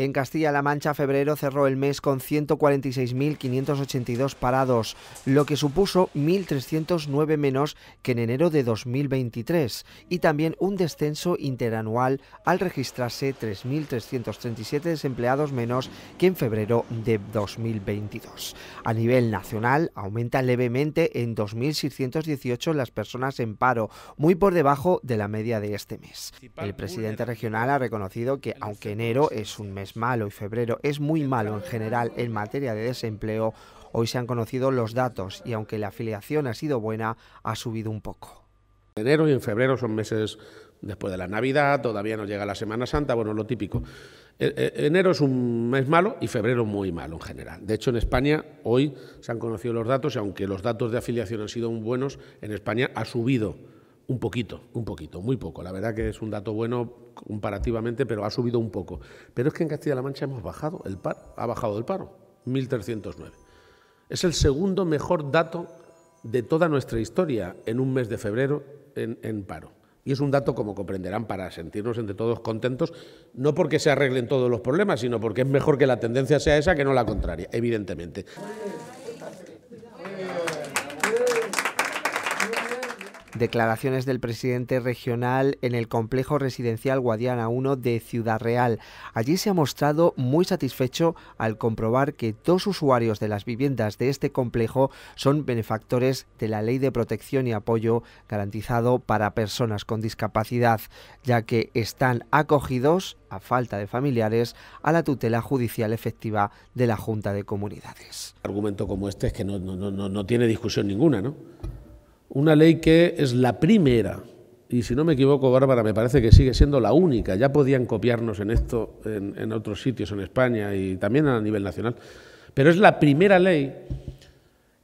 En Castilla-La Mancha, febrero cerró el mes con 146.582 parados, lo que supuso 1.309 menos que en enero de 2023 y también un descenso interanual al registrarse 3.337 desempleados menos que en febrero de 2022. A nivel nacional, aumenta levemente en 2.618 las personas en paro, muy por debajo de la media de este mes. El presidente regional ha reconocido que aunque enero es un mes malo y febrero es muy malo en general en materia de desempleo, hoy se han conocido los datos y aunque la afiliación ha sido buena, ha subido un poco. Enero y en febrero son meses después de la Navidad, todavía no llega la Semana Santa, bueno, lo típico. E, e, enero es un mes malo y febrero muy malo en general. De hecho, en España hoy se han conocido los datos y aunque los datos de afiliación han sido buenos, en España ha subido un poquito, un poquito, muy poco. La verdad que es un dato bueno comparativamente, pero ha subido un poco. Pero es que en Castilla-La Mancha hemos bajado el paro, ha bajado el paro, 1.309. Es el segundo mejor dato de toda nuestra historia en un mes de febrero en, paro. Y es un dato, como comprenderán, para sentirnos entre todos contentos, no porque se arreglen todos los problemas, sino porque es mejor que la tendencia sea esa que no la contraria, evidentemente. Declaraciones del presidente regional en el complejo residencial Guadiana 1 de Ciudad Real. Allí se ha mostrado muy satisfecho al comprobar que dos usuarios de las viviendas de este complejo son benefactores de la Ley de Protección y Apoyo garantizado para personas con discapacidad, ya que están acogidos, a falta de familiares, a la tutela judicial efectiva de la Junta de Comunidades. argumento como este es que no, no, no, no tiene discusión ninguna, ¿no? Una ley que es la primera, y si no me equivoco, Bárbara, me parece que sigue siendo la única, ya podían copiarnos en esto en, otros sitios en España y también a nivel nacional, pero es la primera ley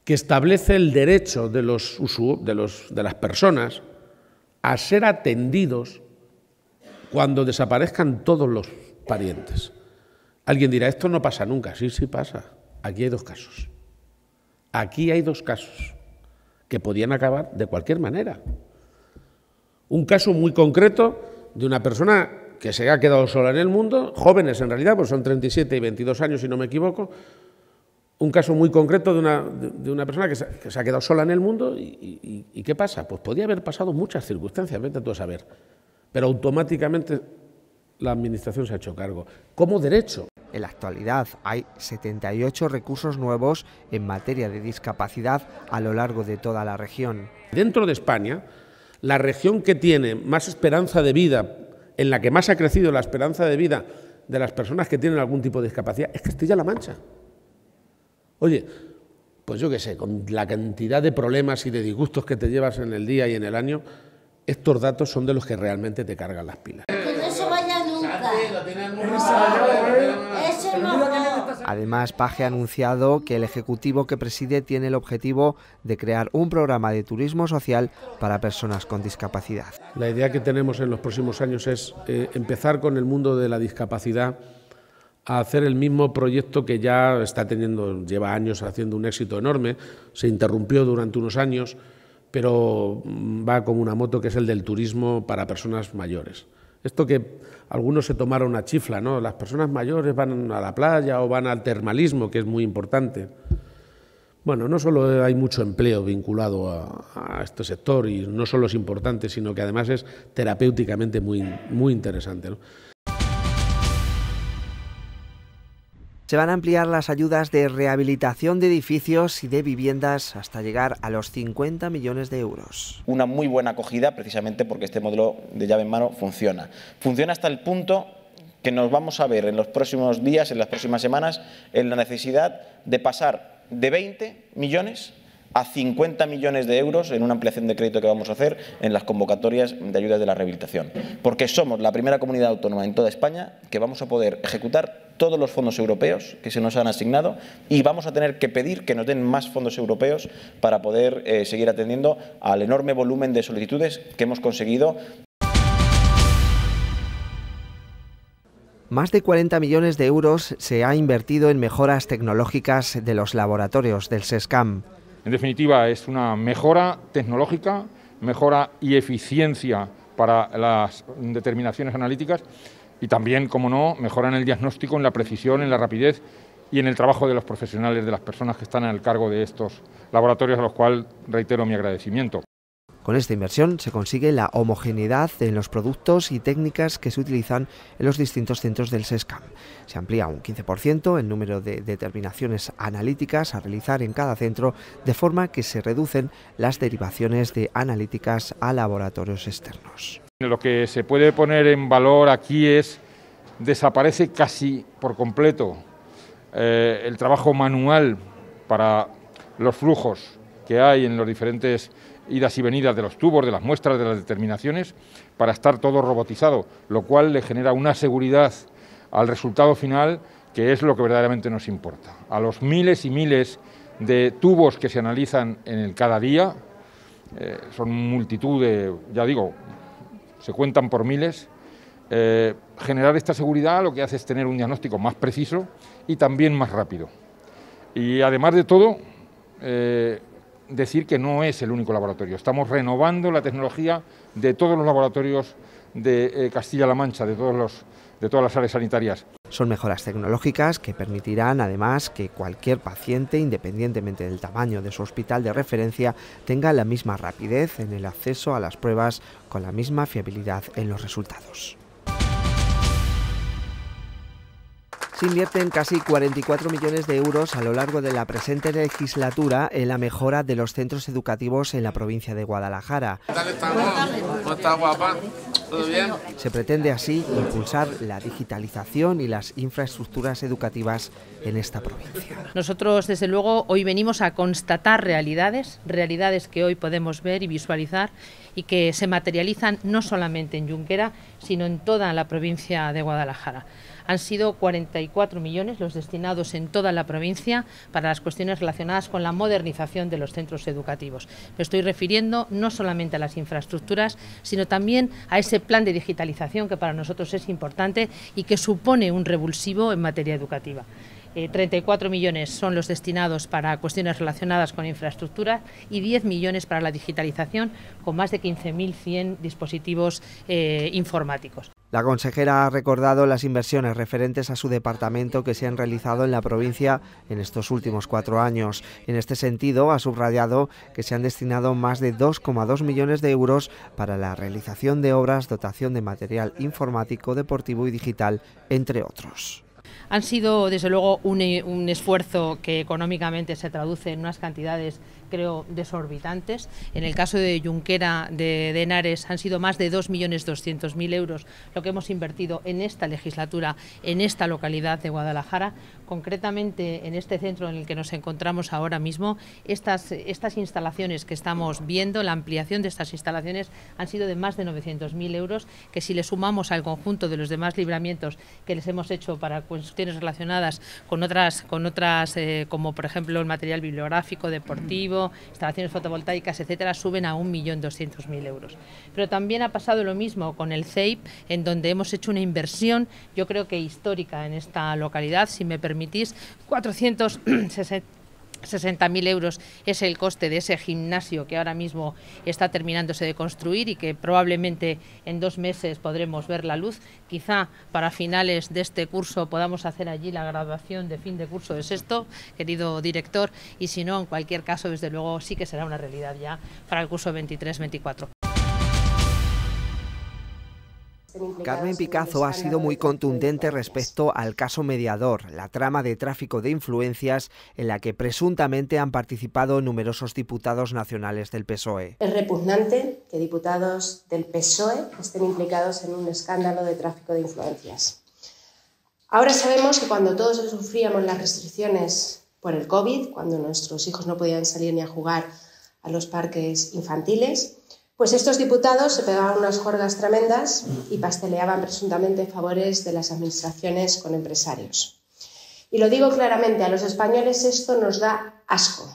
que establece el derecho de, los, de, los, de las personas a ser atendidos cuando desaparezcan todos los parientes. Alguien dirá, esto no pasa nunca. Sí, sí pasa. Aquí hay dos casos. Aquí hay dos casos que podían acabar de cualquier manera. Un caso muy concreto de una persona que se ha quedado sola en el mundo, jóvenes en realidad, pues son 37 y 22 años si no me equivoco, un caso muy concreto de una, de una persona que se, ha quedado sola en el mundo y, ¿qué pasa? Pues podía haber pasado muchas circunstancias, vete tú a saber, pero automáticamente la Administración se ha hecho cargo. Como derecho, en la actualidad hay 78 recursos nuevos en materia de discapacidad a lo largo de toda la región. Dentro de España, la región que tiene más esperanza de vida, en la que más ha crecido la esperanza de vida de las personas que tienen algún tipo de discapacidad, es Castilla-La Mancha. Oye, pues yo qué sé, con la cantidad de problemas y de disgustos que te llevas en el día y en el año, estos datos son de los que realmente te cargan las pilas. Además, Paje ha anunciado que el Ejecutivo que preside tiene el objetivo de crear un programa de turismo social para personas con discapacidad. La idea que tenemos en los próximos años es eh, empezar con el mundo de la discapacidad a hacer el mismo proyecto que ya está teniendo, lleva años haciendo un éxito enorme, se interrumpió durante unos años, pero va como una moto que es el del turismo para personas mayores. Esto que algunos se tomaron una chifla, ¿no? Las personas mayores van a la playa o van al termalismo, que es muy importante. Bueno, no solo hay mucho empleo vinculado a, este sector y no solo es importante, sino que además es terapéuticamente muy, muy interesante. ¿no? Se van a ampliar las ayudas de rehabilitación de edificios y de viviendas hasta llegar a los 50 millones de euros. Una muy buena acogida precisamente porque este modelo de llave en mano funciona. Funciona hasta el punto que nos vamos a ver en los próximos días, en las próximas semanas, en la necesidad de pasar de 20 millones a 50 millones de euros en una ampliación de crédito que vamos a hacer en las convocatorias de ayudas de la rehabilitación. Porque somos la primera comunidad autónoma en toda España que vamos a poder ejecutar todos los fondos europeos que se nos han asignado y vamos a tener que pedir que nos den más fondos europeos para poder eh, seguir atendiendo al enorme volumen de solicitudes que hemos conseguido Más de 40 millones de euros se ha invertido en mejoras tecnológicas de los laboratorios del SESCAM. En definitiva, es una mejora tecnológica, mejora y eficiencia para las determinaciones analíticas Y también, como no, mejora en el diagnóstico, en la precisión, en la rapidez y en el trabajo de los profesionales, de las personas que están al cargo de estos laboratorios, a los cuales reitero mi agradecimiento. Con esta inversión se consigue la homogeneidad en los productos y técnicas que se utilizan en los distintos centros del SESCAM. Se amplía un 15% el número de determinaciones analíticas a realizar en cada centro, de forma que se reducen las derivaciones de analíticas a laboratorios externos. Lo que se puede poner en valor aquí es desaparece casi por completo eh, el trabajo manual para los flujos que hay en los diferentes idas y venidas de los tubos, de las muestras, de las determinaciones, para estar todo robotizado, lo cual le genera una seguridad al resultado final que es lo que verdaderamente nos importa. A los miles y miles de tubos que se analizan en el cada día, eh, son multitud de, ya digo, se cuentan por miles, eh, generar esta seguridad lo que hace es tener un diagnóstico más preciso y también más rápido. Y además de todo, eh, decir que no es el único laboratorio. Estamos renovando la tecnología de todos los laboratorios de eh, Castilla-La Mancha, de, todos los, de todas las áreas sanitarias. Son mejoras tecnológicas que permitirán además que cualquier paciente, independientemente del tamaño de su hospital de referencia, tenga la misma rapidez en el acceso a las pruebas con la misma fiabilidad en los resultados. Se invierten casi 44 millones de euros a lo largo de la presente legislatura en la mejora de los centros educativos en la provincia de Guadalajara. Se pretende así impulsar la digitalización y las infraestructuras educativas en esta provincia. Nosotros, desde luego, hoy venimos a constatar realidades, realidades que hoy podemos ver y visualizar y que se materializan no solamente en Junquera, sino en toda la provincia de Guadalajara. Han sido 44 millones los destinados en toda la provincia para las cuestiones relacionadas con la modernización de los centros educativos. Me estoy refiriendo no solamente a las infraestructuras, sino también a ese plan de digitalización que para nosotros es importante y que supone un revulsivo en materia educativa. 34 eh, millones son los destinados para cuestiones relacionadas con infraestructura y 10 millones para la digitalización, con más de 15.100 dispositivos eh, informáticos. La consejera ha recordado las inversiones referentes a su departamento que se han realizado en la provincia en estos últimos cuatro años. En este sentido, ha subrayado que se han destinado más de 2,2 millones de euros para la realización de obras, dotación de material informático, deportivo y digital, entre otros han sido desde luego un, un, esfuerzo que económicamente se traduce en unas cantidades creo, desorbitantes. En el caso de Junquera de, Henares han sido más de 2.200.000 euros lo que hemos invertido en esta legislatura, en esta localidad de Guadalajara. Concretamente en este centro en el que nos encontramos ahora mismo, estas, estas instalaciones que estamos viendo, la ampliación de estas instalaciones han sido de más de 900.000 euros, que si le sumamos al conjunto de los demás libramientos que les hemos hecho para cuestiones relacionadas con otras, con otras eh, como por ejemplo el material bibliográfico, deportivo, instalaciones fotovoltaicas, etcétera, suben a 1.200.000 euros. Pero también ha pasado lo mismo con el CEIP, en donde hemos hecho una inversión, yo creo que histórica en esta localidad, si me permitís, 460 60.000 euros es el coste de ese gimnasio que ahora mismo está terminándose de construir y que probablemente en dos meses podremos ver la luz. Quizá para finales de este curso podamos hacer allí la graduación de fin de curso de sexto, querido director, y si no, en cualquier caso, desde luego sí que será una realidad ya para el curso 23-24. Carmen Picazo ha sido muy contundente respecto al caso mediador, la trama de tráfico de influencias en la que presuntamente han participado numerosos diputados nacionales del PSOE. Es repugnante que diputados del PSOE estén implicados en un escándalo de tráfico de influencias. Ahora sabemos que cuando todos sufríamos las restricciones por el COVID, cuando nuestros hijos no podían salir ni a jugar a los parques infantiles, pues estos diputados se pegaban unas jorgas tremendas y pasteleaban presuntamente favores de las administraciones con empresarios. Y lo digo claramente, a los españoles esto nos da asco.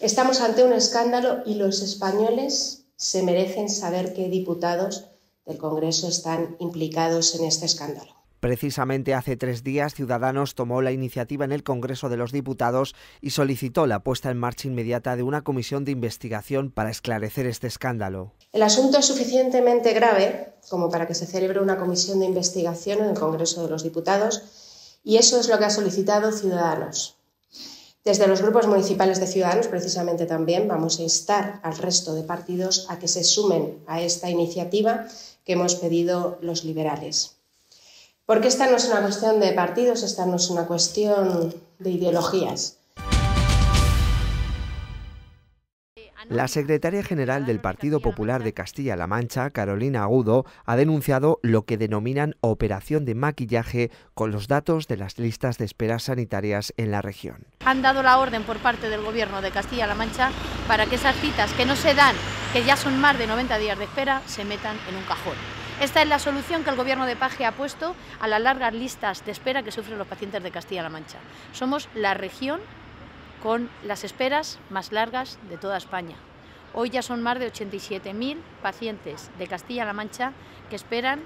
Estamos ante un escándalo y los españoles se merecen saber qué diputados del Congreso están implicados en este escándalo. Precisamente hace tres días Ciudadanos tomó la iniciativa en el Congreso de los Diputados y solicitó la puesta en marcha inmediata de una comisión de investigación para esclarecer este escándalo. El asunto es suficientemente grave como para que se celebre una comisión de investigación en el Congreso de los Diputados y eso es lo que ha solicitado Ciudadanos. Desde los grupos municipales de Ciudadanos, precisamente también, vamos a instar al resto de partidos a que se sumen a esta iniciativa que hemos pedido los liberales. Porque esta no es una cuestión de partidos, esta no es una cuestión de ideologías. La secretaria general del Partido Popular de Castilla-La Mancha, Carolina Agudo, ha denunciado lo que denominan operación de maquillaje con los datos de las listas de esperas sanitarias en la región. Han dado la orden por parte del Gobierno de Castilla-La Mancha para que esas citas que no se dan, que ya son más de 90 días de espera, se metan en un cajón. Esta es la solución que el Gobierno de Paje ha puesto a las largas listas de espera que sufren los pacientes de Castilla-La Mancha. Somos la región con las esperas más largas de toda España. Hoy ya son más de 87.000 pacientes de Castilla-La Mancha que esperan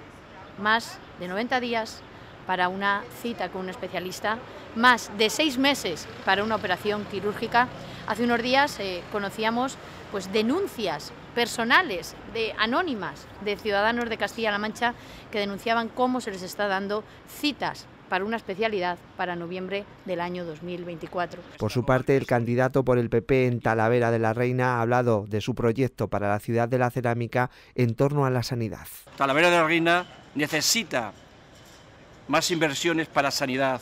más de 90 días para una cita con un especialista, más de seis meses para una operación quirúrgica. Hace unos días eh, conocíamos pues, denuncias personales, de anónimas, de ciudadanos de Castilla-La Mancha que denunciaban cómo se les está dando citas para una especialidad para noviembre del año 2024. Por su parte, el candidato por el PP en Talavera de la Reina ha hablado de su proyecto para la ciudad de la cerámica en torno a la sanidad. Talavera de la Reina necesita más inversiones para sanidad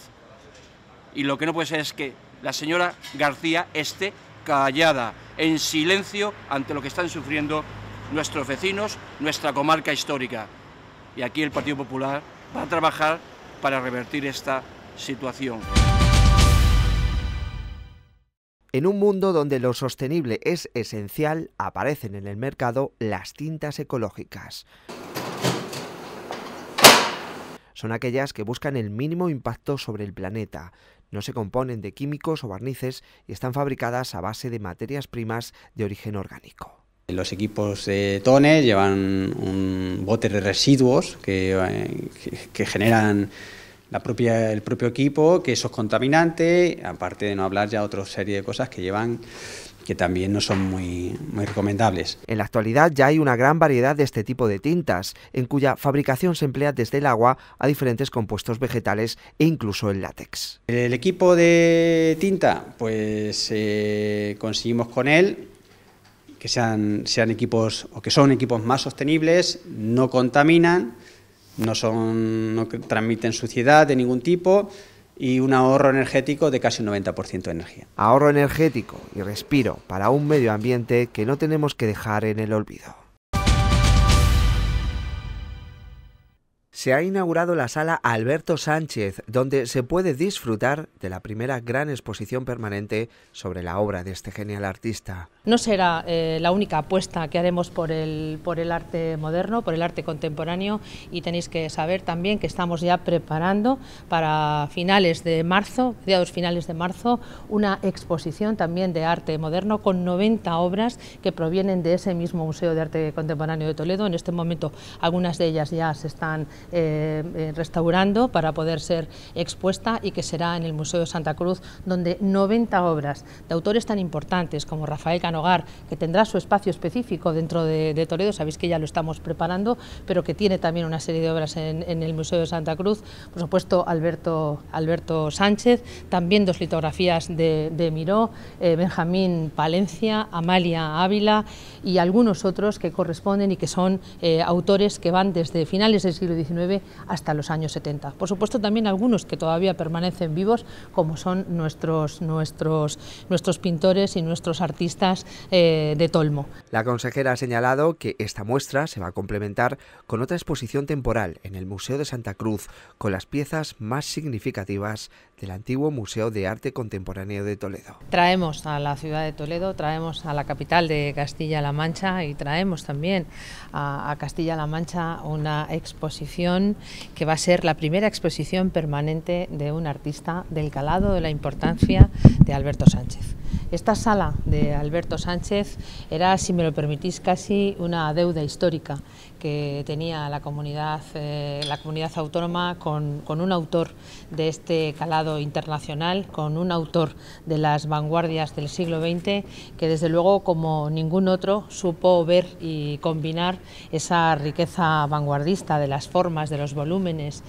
y lo que no puede ser es que la señora García esté callada, en silencio ante lo que están sufriendo nuestros vecinos, nuestra comarca histórica. Y aquí el Partido Popular va a trabajar para revertir esta situación. En un mundo donde lo sostenible es esencial, aparecen en el mercado las tintas ecológicas. Son aquellas que buscan el mínimo impacto sobre el planeta. No se componen de químicos o barnices y están fabricadas a base de materias primas de origen orgánico. Los equipos de Tone llevan un bote de residuos que, eh, que, generan la propia, el propio equipo, que eso es contaminante, aparte de no hablar ya de otra serie de cosas que llevan que también no son muy, muy recomendables. En la actualidad ya hay una gran variedad de este tipo de tintas, en cuya fabricación se emplea desde el agua a diferentes compuestos vegetales e incluso el látex. El equipo de tinta, pues eh, conseguimos con él que sean, sean equipos o que son equipos más sostenibles, no contaminan, no, son, no transmiten suciedad de ningún tipo y un ahorro energético de casi un 90% de energía. Ahorro energético y respiro para un medio ambiente que no tenemos que dejar en el olvido. Se ha inaugurado la sala Alberto Sánchez, donde se puede disfrutar de la primera gran exposición permanente sobre la obra de este genial artista. No será eh, la única apuesta que haremos por el, por el arte moderno, por el arte contemporáneo, y tenéis que saber también que estamos ya preparando para finales de marzo, mediados finales de marzo, una exposición también de arte moderno con 90 obras que provienen de ese mismo Museo de Arte Contemporáneo de Toledo. En este momento algunas de ellas ya se están eh, eh, restaurando para poder ser expuesta y que será en el Museo de Santa Cruz, donde 90 obras de autores tan importantes como Rafael Canogar, que tendrá su espacio específico dentro de, Toledo, sabéis que ya lo estamos preparando, pero que tiene también una serie de obras en, el Museo de Santa Cruz, por supuesto Alberto, Alberto Sánchez, también dos litografías de, Miró, eh, Benjamín Palencia, Amalia Ávila y algunos otros que corresponden y que son autores que van desde finales del siglo XIX hasta los años 70. Por supuesto también algunos que todavía permanecen vivos, como son nuestros, nuestros, nuestros pintores y nuestros artistas eh, de Tolmo. La consejera ha señalado que esta muestra se va a complementar con otra exposición temporal en el Museo de Santa Cruz, con las piezas más significativas del antiguo Museo de Arte Contemporáneo de Toledo. Traemos a la ciudad de Toledo, traemos a la capital de Castilla-La Mancha y traemos también a, a Castilla-La Mancha una que va a ser la primera exposición permanente de un artista del calado de la importancia de Alberto Sánchez. Esta sala de Alberto Sánchez era, si me lo permitís, casi una deuda histórica que tenía la comunidad, eh, la comunidad autónoma con, con, un autor de este calado internacional, con un autor de las vanguardias del siglo XX, que desde luego como ningún otro supo ver y combinar esa riqueza vanguardista de las formas, de los volúmenes,